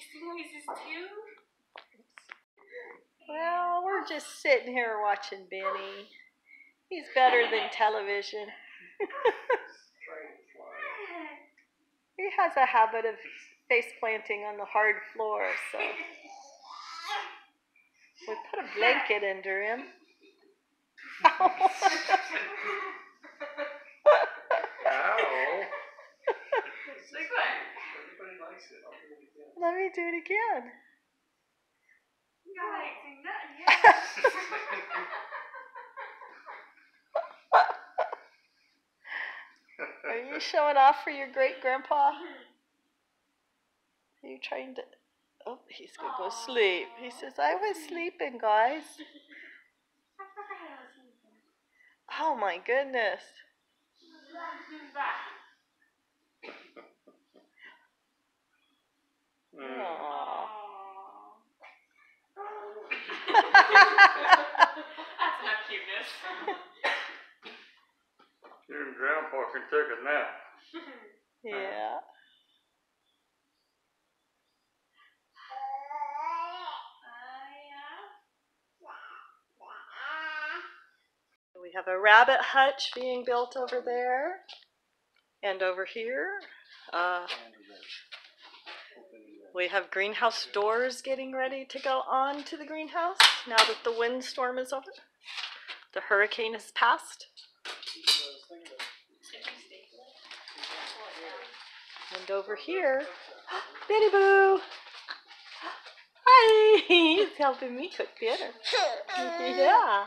makes noises too. Well, we're just sitting here watching Benny. He's better than television. he has a habit of face planting on the hard floor, so we put a blanket under him. Ow. Like what? Everybody likes it. I'll do it again. Let me do it again. You like saying that? Yeah. Are you showing off for your great grandpa? Are you trying to? Oh, he's gonna go sleep. He says, I was sleeping, guys. Oh my goodness. Grandpa can take a nap. yeah. We have a rabbit hutch being built over there. And over here, uh, we have greenhouse doors getting ready to go on to the greenhouse now that the windstorm is over. The hurricane has passed. And over here, Betty Boo! Hi! He's helping me cook dinner. yeah.